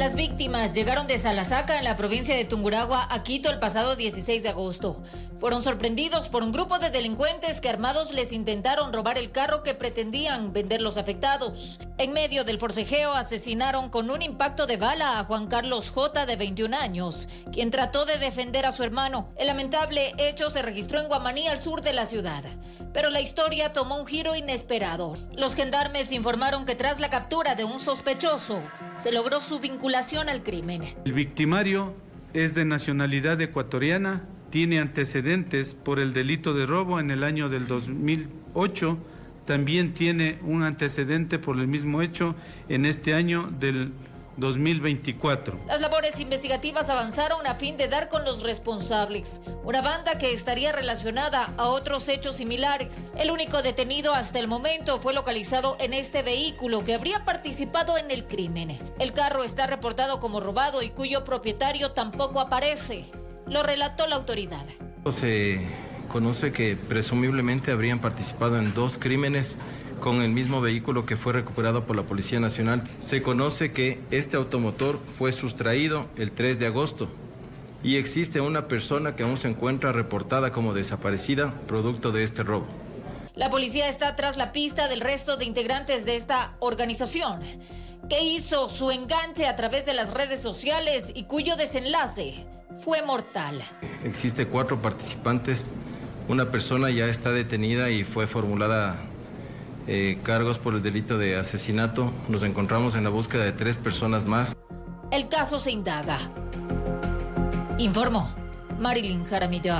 Las víctimas llegaron de Salasaca, en la provincia de Tunguragua, a Quito el pasado 16 de agosto. Fueron sorprendidos por un grupo de delincuentes que armados les intentaron robar el carro que pretendían vender los afectados. En medio del forcejeo asesinaron con un impacto de bala a Juan Carlos J. de 21 años, quien trató de defender a su hermano. El lamentable hecho se registró en Guamaní, al sur de la ciudad. Pero la historia tomó un giro inesperado. Los gendarmes informaron que tras la captura de un sospechoso, se logró su vinculación al crimen. El victimario es de nacionalidad ecuatoriana, tiene antecedentes por el delito de robo en el año del 2008, también tiene un antecedente por el mismo hecho en este año del 2024. Las labores investigativas avanzaron a fin de dar con los responsables, una banda que estaría relacionada a otros hechos similares. El único detenido hasta el momento fue localizado en este vehículo que habría participado en el crimen. El carro está reportado como robado y cuyo propietario tampoco aparece. Lo relató la autoridad. Se conoce que presumiblemente habrían participado en dos crímenes con el mismo vehículo que fue recuperado por la Policía Nacional. Se conoce que este automotor fue sustraído el 3 de agosto y existe una persona que aún se encuentra reportada como desaparecida producto de este robo. La policía está tras la pista del resto de integrantes de esta organización, que hizo su enganche a través de las redes sociales y cuyo desenlace fue mortal. Existe cuatro participantes, una persona ya está detenida y fue formulada eh, cargos por el delito de asesinato. Nos encontramos en la búsqueda de tres personas más. El caso se indaga. Informó Marilyn Jaramillo.